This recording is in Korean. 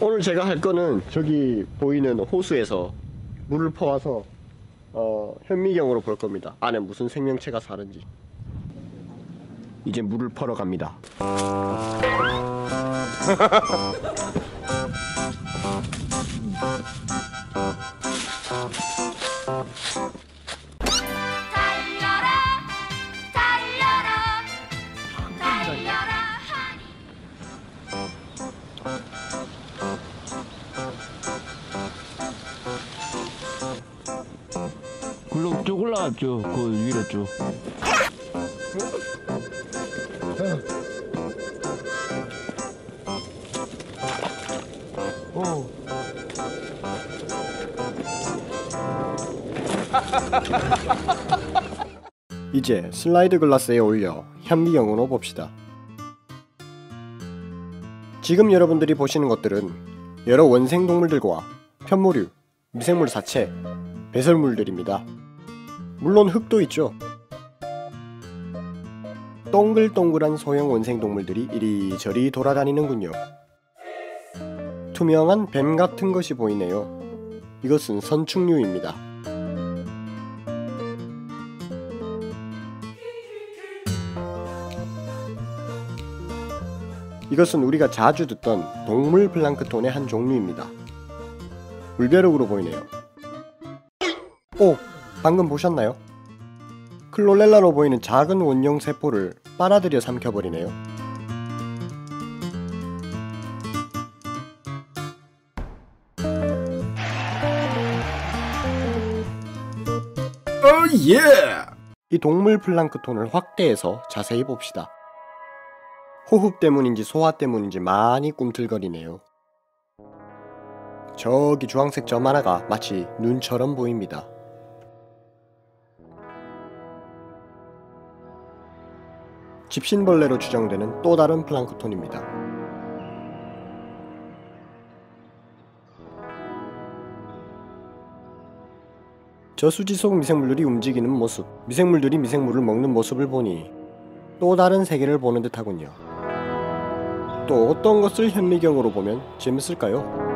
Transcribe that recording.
오늘 제가 할 거는 저기 보이는 호수에서 물을 퍼와서 어, 현미경으로 볼 겁니다. 안에 무슨 생명체가 사는지. 이제 물을 퍼러 갑니다. 글로 쭉 올라갔죠. 그 위로 쭉. 오. 이제 슬라이드 글라스에 올려 현미경으로 봅시다. 지금 여러분들이 보시는 것들은 여러 원생 동물들과 편모류, 미생물 사체, 배설물들입니다. 물론 흙도 있죠. 동글동글한 소형 원생 동물들이 이리저리 돌아다니는군요. 투명한 뱀 같은 것이 보이네요. 이것은 선충류입니다. 이것은 우리가 자주 듣던 동물 플랑크톤의 한 종류입니다. 물벼룩으로 보이네요. 오! 방금 보셨나요? 클롤렐라로 보이는 작은 원형 세포를 빨아들여 삼켜버리네요. 오 예! 이 동물 플랑크톤을 확대해서 자세히 봅시다. 호흡 때문인지 소화 때문인지 많이 꿈틀거리네요. 저기 주황색 점 하나가 마치 눈처럼 보입니다. 집신벌레로 추정되는 또 다른 플랑크톤입니다. 저수지 속 미생물들이 움직이는 모습, 미생물들이 미생물을 먹는 모습을 보니 또 다른 세계를 보는 듯하군요. 또 어떤 것을 현미경으로 보면 재밌을까요?